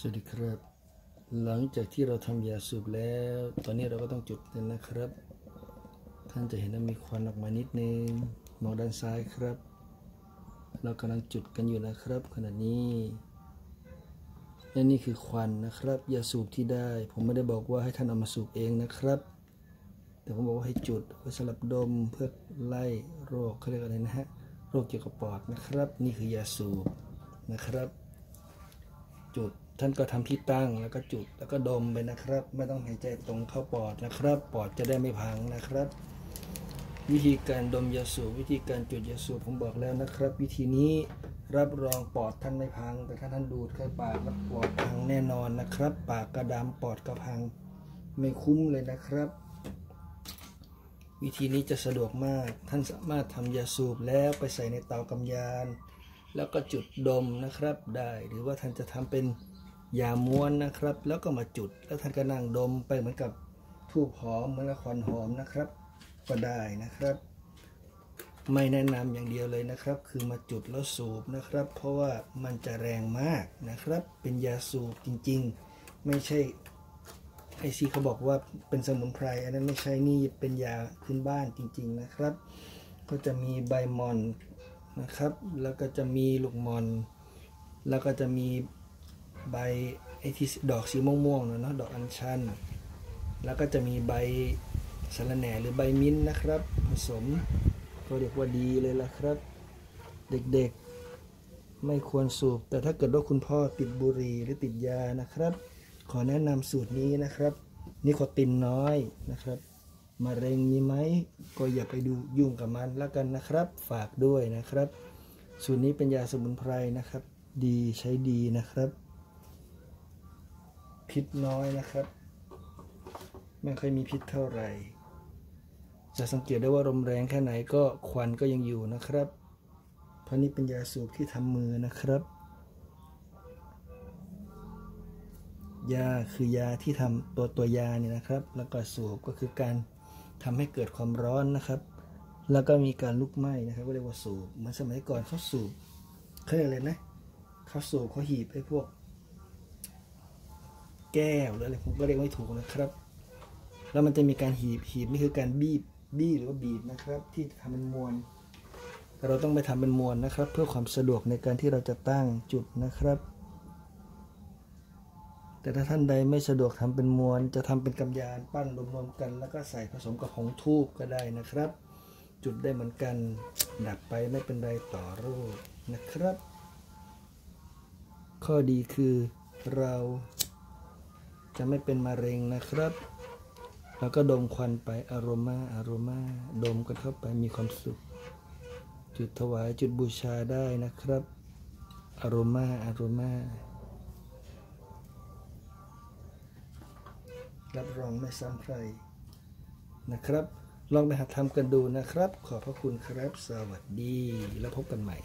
สวัสดีครับ หลังจากที่เราทำยาสูบแล้ว ตอนนี้เราก็ต้องจุดกันนะครับ ท่านจะเห็นว่ามีควันออกมานิดนึงมองด้านซ้ายครับ เรากำลังจุดกันอยู่นะครับ ขณะนี้และนี่คือควันนะครับยาสูบที่ได้ ผมไม่ได้บอกว่าให้ท่านเอามาสูบเองนะครับ แต่ผมบอกว่าให้จุดไว้สำหรับดมเพื่อไล่โรคเขาเรียกอะไรนะฮะโรคเกี่ยวกับปอดนะครับ นี่คือยาสูบนะครับ จุด ท่านก็ทำที่ตั้งแล้วก็จุดแล้วก็ดมไปนะครับ ไม่ต้องหายใจตรงเข้าปอดนะครับ ปอดจะได้ไม่พังนะครับ วิธีการดมยาสูบวิธีการจุดยาสูบผมบอกแล้วนะครับ วิธีนี้รับรองปอดท่านไม่พัง แต่ถ้าท่านดูดเข้าปากแล้วปอดพังแน่นอนนะครับ ปากกระดำปอดก็พัง ไม่คุ้มเลยนะครับ วิธีนี้จะสะดวกมากท่านสามารถทำยาสูบแล้วไปใส่ในเตากำยาน แล้วก็จุดดมนะครับได้หรือว่าท่านจะทำเป็น ยาม้วนนะครับ แล้วก็มาจุดแล้วท่านก็นั่งดมไปเหมือนกับทูบหอมเหมือนกับควันหอมนะครับ ก็ได้นะครับ ไม่แนะนำอย่างเดียวเลยนะครับ คือมาจุดแล้วสูบนะครับ เพราะว่ามันจะแรงมากนะครับ เป็นยาสูบจริงๆ ไม่ใช่ไอซีเขาบอกว่าเป็นสมุนไพรอันนั้นไม่ใช่นี่เป็นยาพื้นบ้านจริง ๆนะครับ ก็จะมีใบมอนนะครับ แล้วก็จะมีลูกมอน แล้วก็จะมี ใบไอที่ดอกสีม่วงๆเนาะดอกอัญชัน แล้วก็จะมีใบสะระแหน่หรือใบมิ้นท์นะครับ ผสมก็เรียกว่าดีเลยละครับ เด็กๆ ไม่ควรสูบ แต่ถ้าเกิดว่าคุณพ่อติดบุหรี่หรือติดยานะครับ ขอแนะนำสูตรนี้นะครับ นิโคตินน้อยนะครับมะเร็งมีไหมก็อย่าไปดูยุ่งกับมันแล้วกันนะครับ ฝากด้วยนะครับ สูตรนี้เป็นยาสมุนไพรนะครับ ดีใช้ดีนะครับ พิษน้อยนะครับ ไม่ค่อยมีพิษเท่าไหร่ จะสังเกตได้ว่าลมแรงแค่ไหนก็ควันก็ยังอยู่นะครับ เพราะนี่เป็นยาสูบที่ทำมือนะครับ ยาคือยาที่ทำตัวตัวยาเนี่ยนะครับ แล้วก็สูบก็คือการทำให้เกิดความร้อนนะครับ แล้วก็มีการลุกไหม้นะครับก็เรียกว่าสูบเหมือนสมัยก่อนเขาสูบเขาเรียกอะไรนะเขาสูบเขาหีบไอ้พวก แก้วหรืออะไรผมก็เรียกไม่ถูกนะครับ แล้วมันจะมีการหีบหีบนี่คือการบีบบี้หรือว่าบีบนะครับ ที่ทำเป็นมวลเราต้องไปทำเป็นมวลนะครับ เพื่อความสะดวกในการที่เราจะตั้งจุดนะครับ แต่ถ้าท่านใดไม่สะดวกทำเป็นมวลจะทำเป็นกำยานปั้นรวมๆกัน แล้วก็ใส่ผสมกับผงทูบก็ได้นะครับ จุดได้เหมือนกันดับไปไม่เป็นไรต่อโรคนะครับ ข้อดีคือเรา จะไม่เป็นมะเร็งนะครับ แล้วก็ดมควันไปอารมาอารมาดมกันเข้าไปมีความสุข จุดถวายจุดบูชาได้นะครับ อารมาอารมารับรองไม่ซ้ำใครนะครับ ลองไปหัดทำกันดูนะครับ ขอบพระคุณครับ สวัสดี แล้วพบกันใหม่